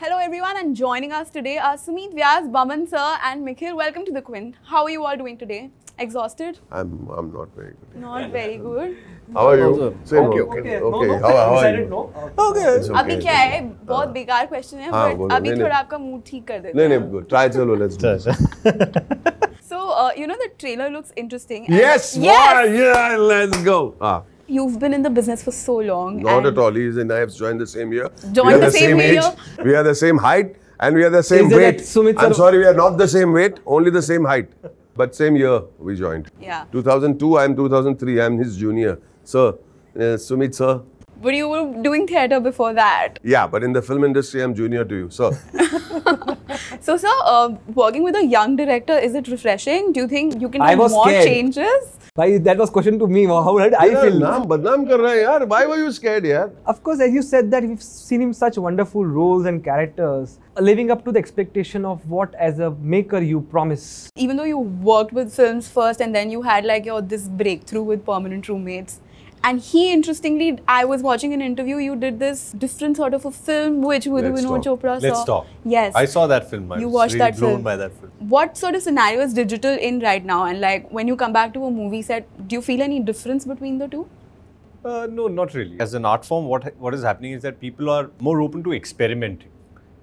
Hello everyone and joining us today are Sumeet Vyas, Boman sir and Mikhil. Welcome to the Quint. How are you all doing today? Exhausted? I'm I'm not very good. Not very good. How are you? Same okay, okay, okay. Okay. Okay. how, how are you? No. Okay. It's okay. अभी क्या है बहुत बेकार question है but अभी थोड़ा आपका mood ठीक कर देते हैं नहीं नहीं गुड ट्राई चलो let's do so you know the trailer looks interesting yes yes! yes! yeah let's go ah You've been in the business for so long. Not at all. He's and I have joined the same year. Joined we are the same age. year. We are the same height and we are the same Is it weight. Sumeet I'm sorry, we are not the same weight. Only the same height. But same year we joined. Yeah. 2002. I am 2003. I am his junior. Sir, uh, Sumeet sir. But you were doing theatre before that. Yeah, but in the film industry, I'm junior to you. Sir. So, sir, uh, working with a young director, is it refreshing? Do you think you can I do more scared. changes? Bhai, that was question to me. How did I यार, feel? नाम बदनाम कर रहा है यार. Why were you scared यार? Of course, as you said that we've seen him such wonderful roles and characters, living up to the expectation of what as a maker you promise. Even though you worked with films first and then you had like your this breakthrough with Permanent Roommates. and he, interestingly, I was watching an interview. You did this different sort of a film, which with Let's Vinod talk. Chopra Let's saw. talk. Yes. I saw that film. I You was watched really that blown film. by that film. What sort of scenario is digital in right now? And like when you come back to a movie set, do you feel any difference between the two? Uh, no, not really. As an art form, what what is happening is that people are more open to experimenting,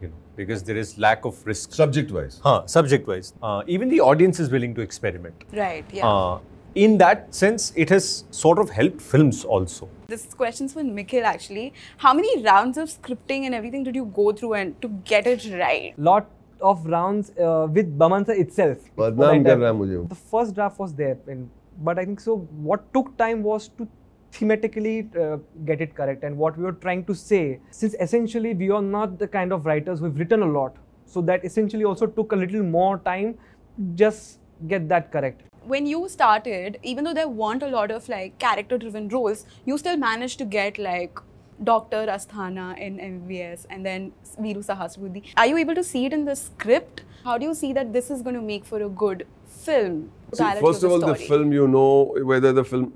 you know, because there is lack of risk. Subject wise. Huh, subject-wise, uh, even the audience is willing to experiment. Right. Yeah. Uh, in that sense, it has sort of helped films also. This question's for Mikhil actually. How many rounds of scripting and everything did you go through and to get it right? Lot of rounds uh, with Boman sir itself. Uh, the first draft was there, and, but I think so. What took time was to thematically uh, get it correct and what we were trying to say. Since essentially we are not the kind of writers who've written a lot, so that essentially also took a little more time. Just get that correct. When you started, even though there weren't a lot of like character-driven roles, you still managed to get like Dr. Asthana in MBBS and then Viru Sahasrabudhi. Are you able to see it in the script? How do you see that this is going to make for a good film? See, first of all, the film you know whether the film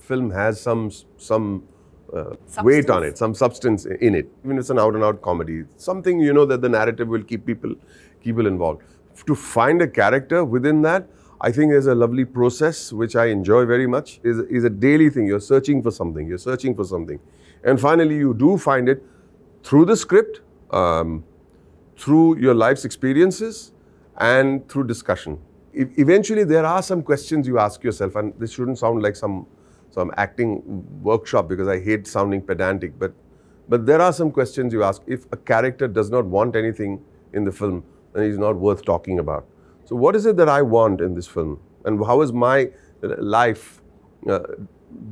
film has some some uh, weight on it, some substance in it. Even if it's an out and out comedy, something you know that the narrative will keep people keep people involved. To find a character within that, I think there's a lovely process which I enjoy very much. is is a daily thing. You're searching for something. You're searching for something, and finally you do find it through the script. Um, through your life's experiences and through discussion. E- eventually, there are some questions you ask yourself, and this shouldn't sound like some some acting workshop because I hate sounding pedantic, but but there are some questions you ask. If a character does not want anything in the film, then he's not worth talking about. So, what is it that I want in this film, and how is my uh, life uh,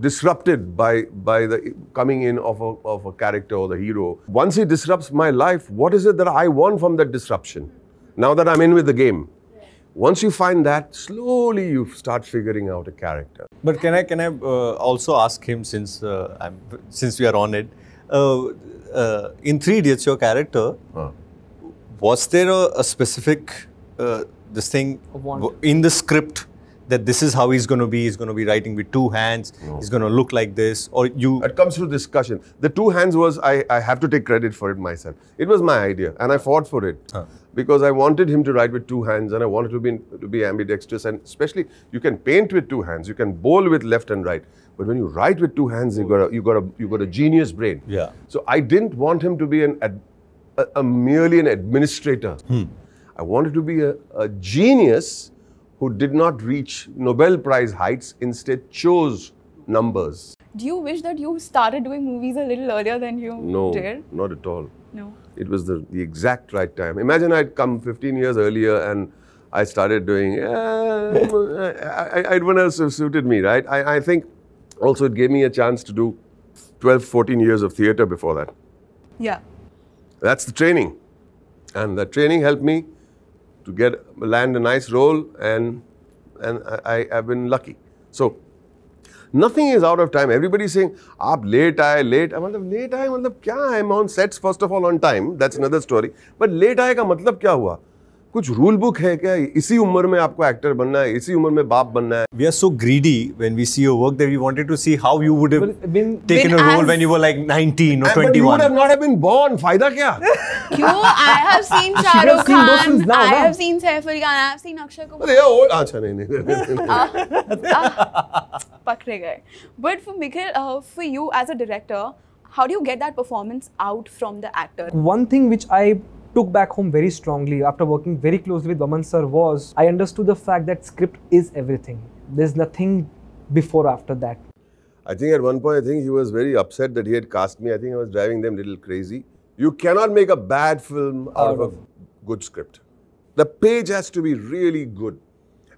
disrupted by by the coming in of a, of a character or the hero once he disrupts my life what is it that i want from that disruption now that i'm in with the game once you find that slowly you start figuring out a character But can I can I uh, also ask him since uh, I'm since we are on it? Uh, uh, in Three Idiots, your character Huh. was there a, a specific uh, this thing A want. w- in the script that this is how he's going to be? He's going to be writing with two hands. He's going to look like this, or you? it comes through discussion the two hands was i, I have to take credit for it myself it was my idea and i fought for it because i wanted him to write with two hands and i wanted to be to be ambidextrous and especially you can paint with two hands you can bowl with left and right but when you write with two hands you got a you got a you got a genius brain Yeah. so i didn't want him to be an ad, a, a merely an administrator hmm. I wanted to be a, a genius who did not reach nobel prize heights instead chose numbers Do you wish that you started doing movies a little earlier than you no, did? No, not at all. No. It was the, the exact right time. Imagine I'd come 15 years earlier and I started doing, uh, I, wouldn't have suited me, right? I, I think also it gave me a chance to do 12, 14 years of theatre before that. Yeah. That's the training. And that training helped me to get land a nice role and and I, I, I've been lucky. So nothing is out of time. Everybody's saying, आप late आए, late. मतलब late आए मतलब क्या है? I'm on sets first of all on time. That's another story. But late आए का मतलब क्या हुआ? कुछ रूल बुक है क्या? इसी उम्र में आपको एक्टर बनना है इसी उम्र में बाप बनना है। We are so greedy when we see your work that we wanted to see how you would have been taken a role when you were like 19 और 21 you would have not have been born फ़ायदा क्या क्यों I have seen Shahrukh Khan I have seen Saif Ali Khan I have seen Akshay Kumar अरे ओ अच्छा नहीं नहीं ah, ah, पकड़े गए। But for Mikhil for you as a director how do you get that performance out from the actor? One thing which i took back home very strongly after working very closely with Boman sir was I understood the fact that script is everything. There's nothing before after that. I think at one point, I think he was very upset that he had cast me. I think I was driving them a little crazy. You cannot make a bad film out, of, of- a good script. The page has to be really good.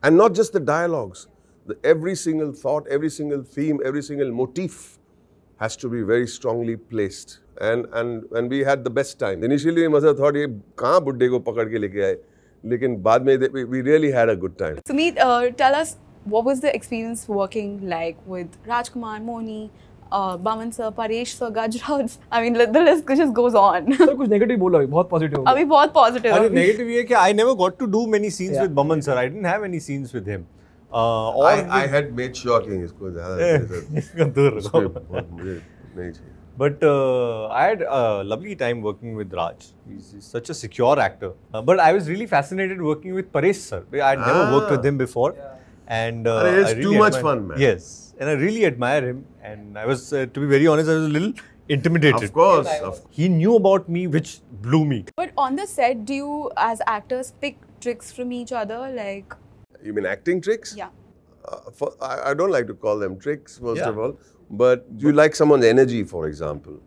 And not just the dialogues. The, every single thought, every single theme, every single motif has to be very strongly placed. And, and, and we had the best time. Initially, we must have thought, ये कहाँ बुड्ढे को पकड़ के लेके आए? लेकिन बाद में we, we really had a good time. Sumeet, uh, tell us what was the experience working like with Rajkumar, Moni, uh, Baman sir, Paresh sir, Gajraj. I mean, the list just goes on. Sir कुछ negative बोला भी बहुत positive अभी बहुत positive. अरे अभी. negative ये है कि I never got to do many scenes Yeah. with Baman sir. I didn't have any scenes with him. Uh, or I, with- I had made sure कि इसको ज़्यादा इसका दूर रखो. मुझे नहीं चाहिए. But uh, I had a lovely time working with Raj. He's, he's such a secure actor. Uh, but I was really fascinated working with Paresh sir. I had never worked with Ah. him before. And uh, Arey, it's I too much admire- fun, man. Yes. And I really admire him. And I was, uh, to be very honest, I was a little intimidated. Of course, of He knew about me, which blew me. But on the set, do you, as actors, pick tricks from each other? Like, You mean acting tricks? yeah. Uh, for, I, I don't like to call them tricks, first Yeah. of all. But you like someone's energy, for example.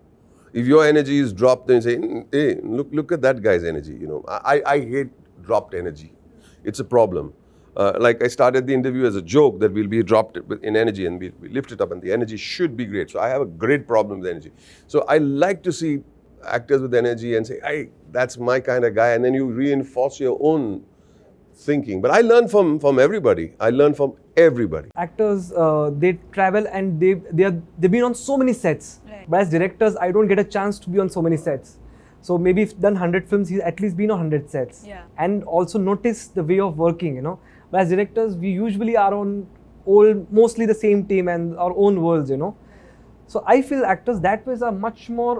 If your energy is dropped, then you say, "Mm, "Hey, look, look at that guy's energy." You know, I, I I hate dropped energy. It's a problem. Uh, like I started the interview as a joke that we'll be dropped in energy and we, we lift it up, and the energy should be great. So I have a great problem with energy. So I like to see actors with energy and say, "Hey, that's my kind of guy," and then you reinforce your own thinking. But I learn from from everybody. I learn from everybody. actors uh, they travel and they they are they've been on so many sets Right. but as directors i don't get a chance to be on so many sets so maybe if done 100 films he's at least been on 100 sets Yeah. and also notice the way of working you know but as directors we usually are on all mostly the same team and our own worlds you know so i feel actors that ways are much more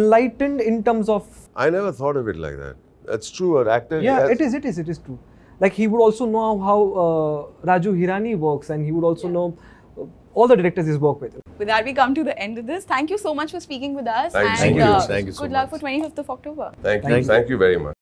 enlightened in terms of I never thought of it like that. That's true. An actor. yeah has- it is it is it is true like he would also know how uh, raju hirani works and he would also know uh, all the directors he's worked with With that, we come to the end of this. Thank you so much for speaking with us. Thank and you. uh, Thank you so good luck for 25th of October. Thank you. Thank you. Thank you very much.